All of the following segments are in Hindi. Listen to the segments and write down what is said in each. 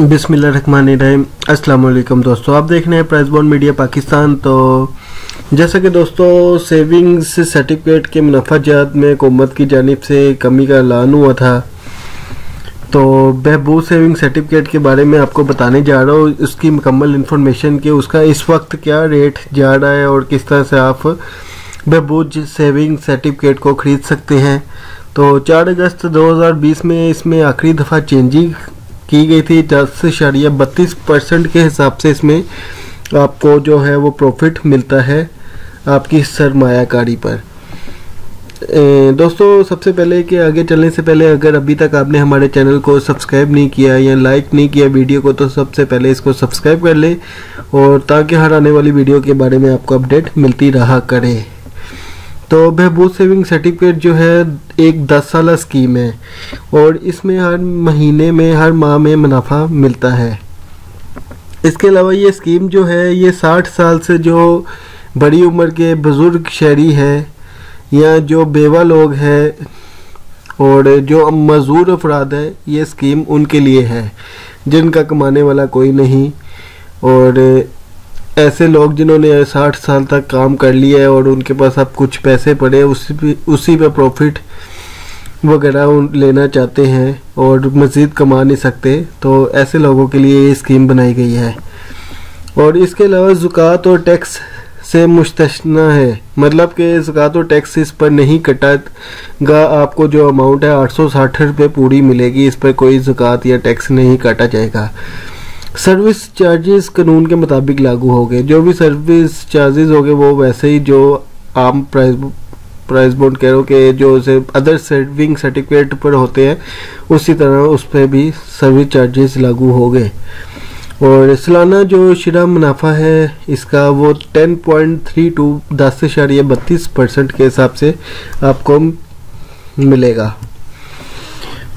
बिसमीम अस्सलाम दोस्तों, आप देख रहे हैं प्राइस बॉन्ड मीडिया पाकिस्तान तो जैसा कि दोस्तों सेविंग्स सर्टिफिकेट के मुनाफा जात में हुकूमत की जानब से कमी का ऐलान हुआ था। तो बहबूद सेविंग सर्टिफिकेट के बारे में आपको बताने जा रहा हूँ। उसकी मुकम्मल इन्फॉर्मेशन कि, उसका इस वक्त क्या रेट जा रहा है और किस तरह से आप बहबूद सेविंग सर्टिफिकेट को ख़रीद सकते हैं। तो चार अगस्त 2020 में इसमें आखिरी दफ़ा चेंजिंग की गई थी, दस शरिया बत्तीस परसेंट के हिसाब से इसमें आपको जो है वो प्रॉफिट मिलता है आपकी सरमायाकारी पर। दोस्तों, सबसे पहले कि आगे चलने से पहले, अगर अभी तक आपने हमारे चैनल को सब्सक्राइब नहीं किया या लाइक नहीं किया वीडियो को तो सबसे पहले इसको सब्सक्राइब कर ले और ताकि हर आने वाली वीडियो के बारे में आपको अपडेट मिलती रहा करे। तो बहबूद सेविंग सर्टिफिकेट जो है, एक दस साल स्कीम है और इसमें हर महीने में, हर माह में मुनाफा मिलता है। इसके अलावा ये स्कीम जो है, ये साठ साल से जो बड़ी उम्र के बुज़ुर्ग शहरी है, या जो बेवा लोग हैं, और जो मज़दूर अफराद है, ये स्कीम उनके लिए है। जिनका कमाने वाला कोई नहीं, और ऐसे लोग जिन्होंने साठ साल तक काम कर लिया है और उनके पास अब कुछ पैसे पड़े उसी पे उसी पे प्रॉफिट वगैरह लेना चाहते हैं और मज़ीद कमा नहीं सकते। तो ऐसे लोगों के लिए ये स्कीम बनाई गई है। और इसके अलावा ज़ुकात और टैक्स से मुस्तना है। मतलब कि ज़ुकात और टैक्स इस पर नहीं कटागा आपको जो अमाउंट है, आठ सौ साठ रुपये पूरी मिलेगी। इस पर कोई ज़ुकात या टैक्स नहीं काटा जाएगा। सर्विस चार्जेस कानून के मुताबिक लागू हो गए। जो भी सर्विस चार्जेस हो गए, वो वैसे ही जो आम प्राइस प्राइस बोर्ड कह रहे हो कि जो से अदर सर्विंग सर्टिफिकेट पर होते हैं, उसी तरह उस पर भी सर्विस चार्जेस लागू हो गए। और सालाना जो शरा मुनाफा है, इसका वो 10.32 दस इशारिया बत्तीस परसेंट के हिसाब से आपको मिलेगा।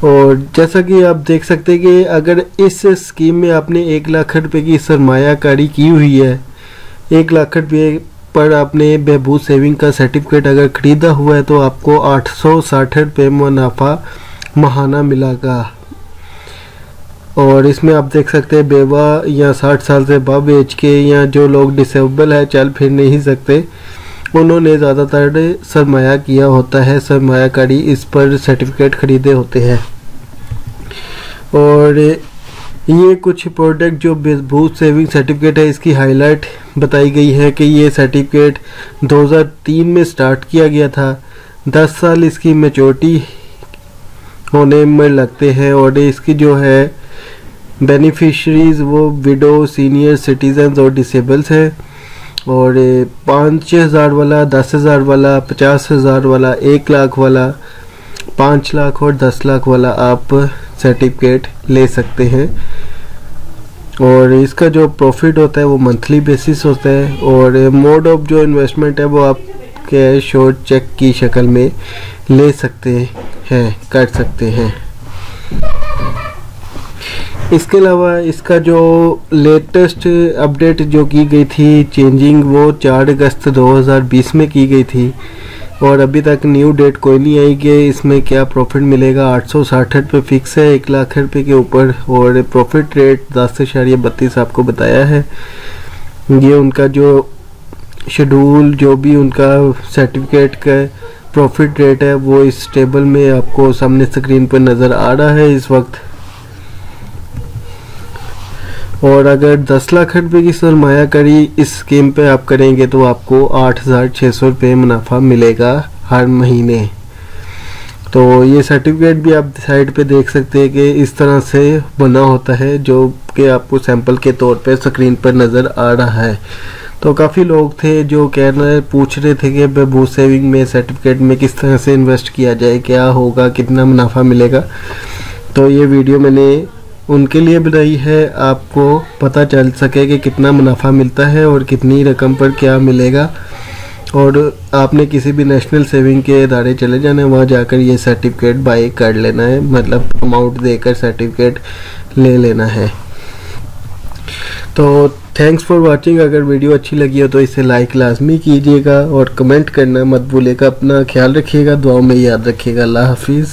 और जैसा कि आप देख सकते हैं कि अगर इस स्कीम में आपने एक लाख रुपए की सरमायाकारी की हुई है, एक लाख रुपये पर आपने बहबूद सेविंग का सर्टिफिकेट अगर ख़रीदा हुआ है तो आपको आठ सौ साठ रुपये मुनाफा महाना मिलेगा। और इसमें आप देख सकते हैं बेवा या साठ साल से बा बेच के या जो लोग डिसेबल है, चल फिर नहीं सकते। उन्होंने ज़्यादातर सरमाया किया होता है। सरमायाकारी इस पर सर्टिफिकेट ख़रीदे होते हैं। और ये कुछ प्रोडक्ट जो बूथ सेविंग सर्टिफिकेट है, इसकी हाईलाइट बताई गई है कि ये सर्टिफिकेट 2003 में स्टार्ट किया गया था। 10 साल इसकी मेचोरिटी होने में लगते हैं और इसकी जो है बेनिफिशरीज वो विडो सीनियर सिटीजन्स और डिसेबल्स हैं। और पाँच हज़ार वाला, दस हज़ार वाला, पचास हज़ार वाला, एक लाख वाला, पाँच लाख और दस लाख वाला आप सर्टिफिकेट ले सकते हैं। और इसका जो प्रॉफिट होता है वो मंथली बेसिस होता है और मोड ऑफ़ जो इन्वेस्टमेंट है वो आप कैश और चेक की शक्ल में ले सकते हैं, कर सकते हैं। इसके अलावा इसका जो लेटेस्ट अपडेट जो की गई थी चेंजिंग वो 4 अगस्त 2020 में की गई थी। और अभी तक न्यू डेट कोई नहीं आई कि इसमें क्या प्रॉफिट मिलेगा। आठ सौ फिक्स है, एक लाख रुपये के ऊपर। और प्रॉफिट रेट दस बत्तीस आपको बताया है। ये उनका जो शेड्यूल जो भी उनका सर्टिफिकेट का प्रॉफिट रेट है, वो इस टेबल में आपको सामने स्क्रीन पर नज़र आ रहा है इस वक्त। और अगर दस लाख रुपए की सरमाया करी इस स्कीम पे आप करेंगे तो आपको आठ हज़ार छः सौ रुपये मुनाफा मिलेगा हर महीने। तो ये सर्टिफिकेट भी आप साइड पे देख सकते हैं कि इस तरह से बना होता है, जो कि आपको सैंपल के तौर पे स्क्रीन पर नज़र आ रहा है। तो काफ़ी लोग थे जो कह रहे पूछ रहे थे कि बूथ सेविंग में सर्टिफिकेट में किस तरह से इन्वेस्ट किया जाए, क्या होगा, कितना मुनाफा मिलेगा। तो ये वीडियो मैंने उनके लिए बनाई है। आपको पता चल सके कि कितना मुनाफा मिलता है और कितनी रकम पर क्या मिलेगा। और आपने किसी भी नेशनल सेविंग के इदारे चले जाना है वहाँ जाकर ये सर्टिफिकेट बाई कर लेना है। मतलब अमाउंट देकर सर्टिफिकेट ले लेना है। तो थैंक्स फॉर वाचिंग अगर वीडियो अच्छी लगी हो तो इसे लाइक लाजमी कीजिएगा और कमेंट करना मत भूलिएगा। अपना ख्याल रखिएगा, दुआओं में याद रखिएगा। अल्लाह हाफिज़।